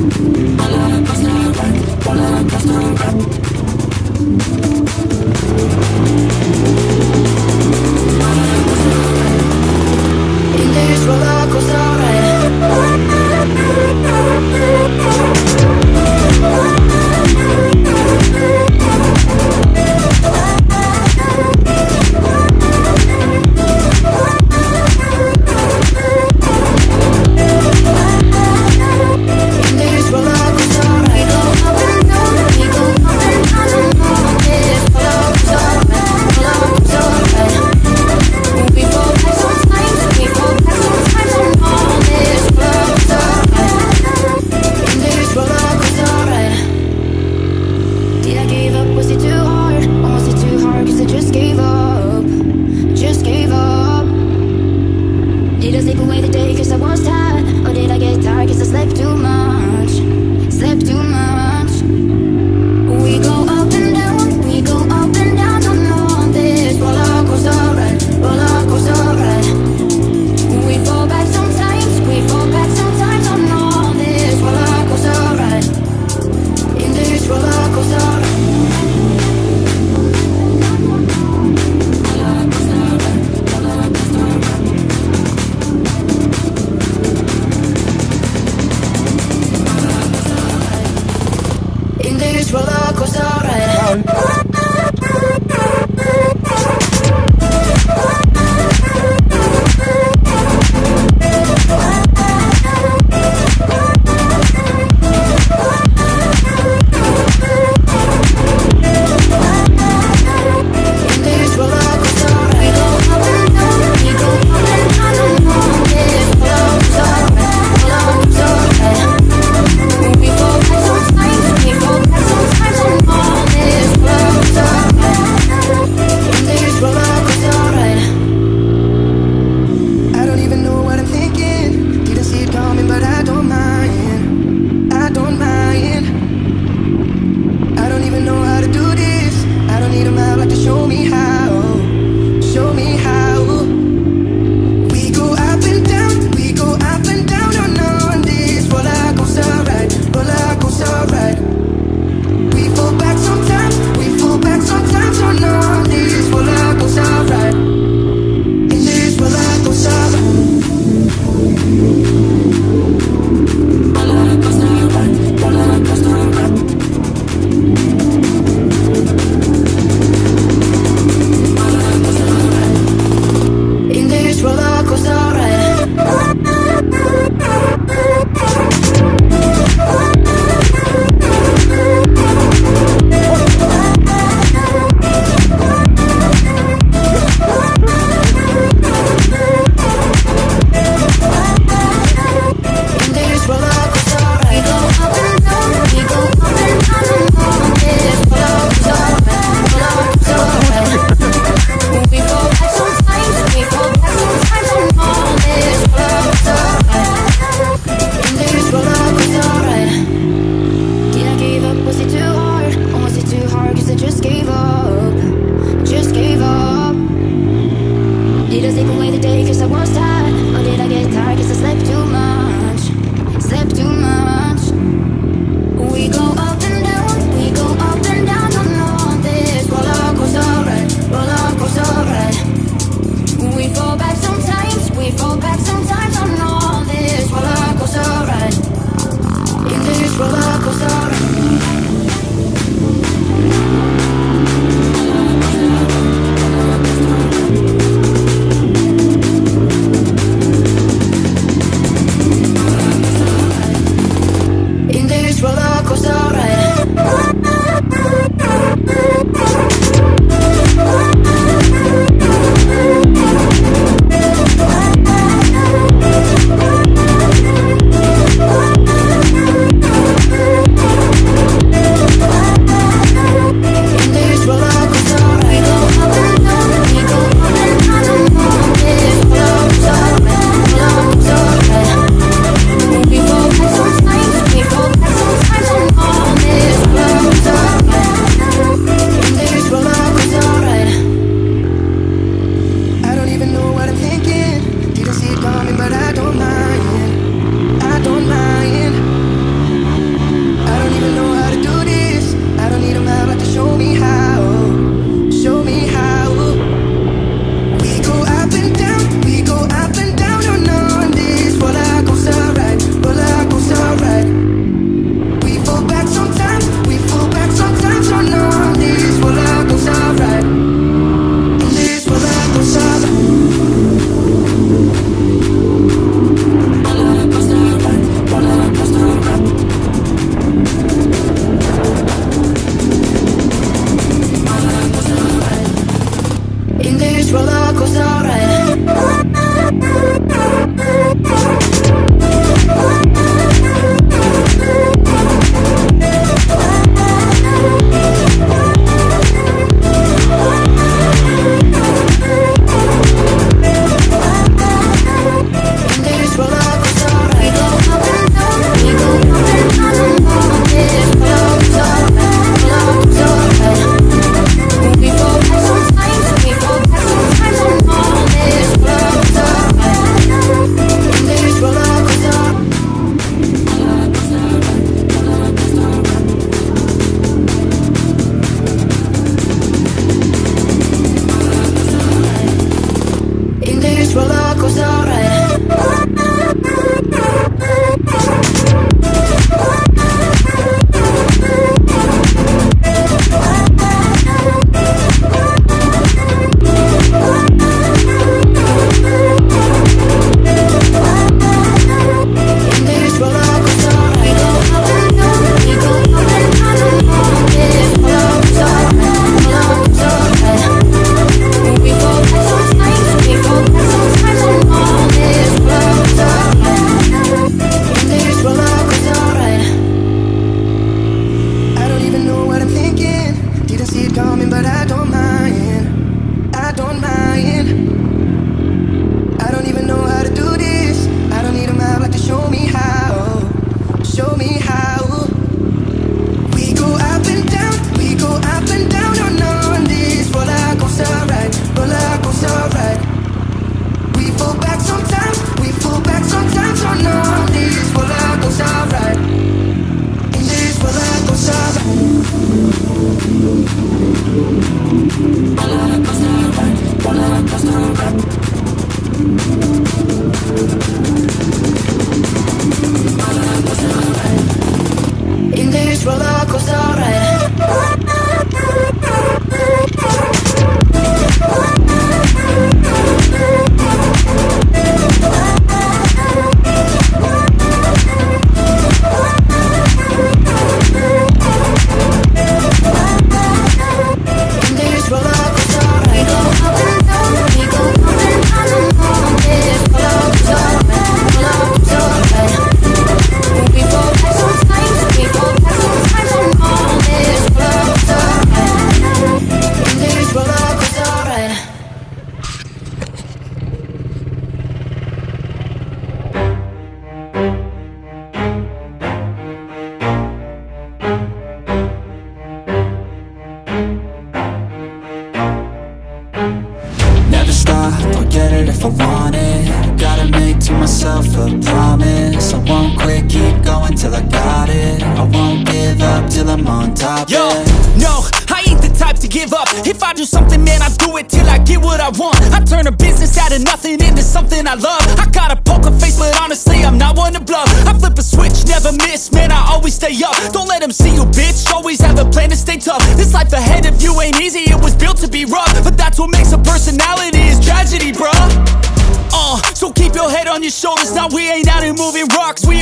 Thank you.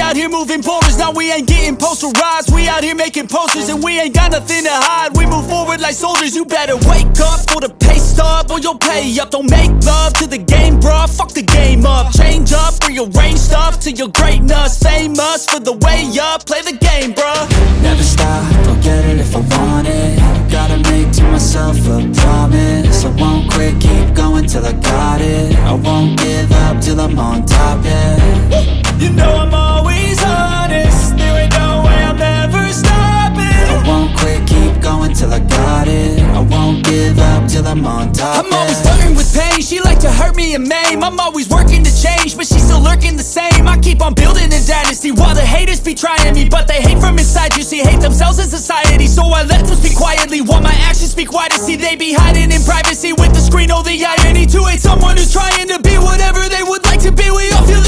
Out here moving boulders. Now we ain't getting posterized, we out here making posters, and we ain't got nothing to hide. We move forward like soldiers. You better wake up for the pay stub, or you'll pay up. Don't make love to the game, bruh. Fuck the game up. Change up, rearrange stuff to your greatness. Famous for the way up. Play the game, bruh. Never stop, I'll get it if I want it Gotta make to myself a promise I won't quit, keep going till I got it I won't give up till I'm on top, yeah and maim. I'm always working to change, but she's still lurking the same. I keep on building a dynasty while the haters be trying me, but they hate from inside. You see, hate themselves in society, so I let them speak quietly while my actions speak wider. See, they be hiding in privacy with the screen. Oh, the irony to hate someone who's trying to be whatever they would like to be. We all feel